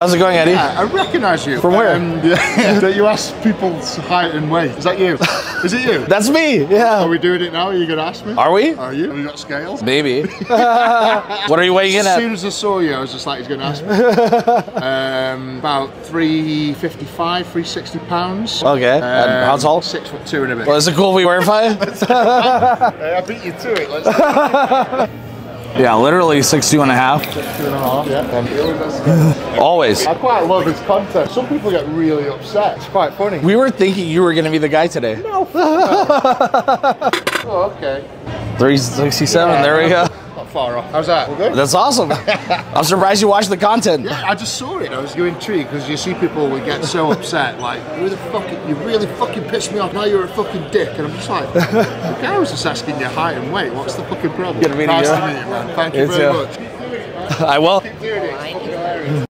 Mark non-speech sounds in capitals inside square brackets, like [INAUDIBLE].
How's it going, Eddie? Yeah, I recognise you. From where? Um, yeah, [LAUGHS] that you ask people's height and weight. Is that you? [LAUGHS] Is it you? That's me. yeah. Are we doing it now? Are you going to ask me? Are we? Are you? Have you got scales? Maybe. [LAUGHS] what are you weighing in at? As soon as I saw you, I was just like, he's going to ask me. um, about 355, 360 pounds. Okay. And how tall? Six foot two and a bit. Well, is it cool if we verify? Hey, I beat you to it. Yeah, literally six two and a half. two and a half. Yeah. Always. I quite love his content. Some people get really upset. It's quite funny. We were thinking you were gonna be the guy today. No. [LAUGHS] oh, okay. 367. There we go. Not far off. How's that? Good? That's awesome. [LAUGHS] I'm surprised you watched the content. Yeah, I just saw it. I was going intrigued because you see people would get so [LAUGHS] upset, like, you the fucking, you really fucking pissed me off. Now you're a fucking dick, and I'm just like, the guy was just asking your height and weight. What's the fucking problem? Good to meet nice you. to meet you, man. Thank you It's, very uh, much. [LAUGHS] I will.